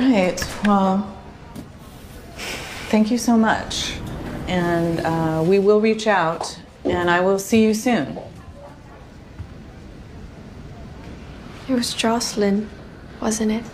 right. Well, thank you so much. And uh, we will reach out, and I will see you soon. It was Jocelyn, wasn't it?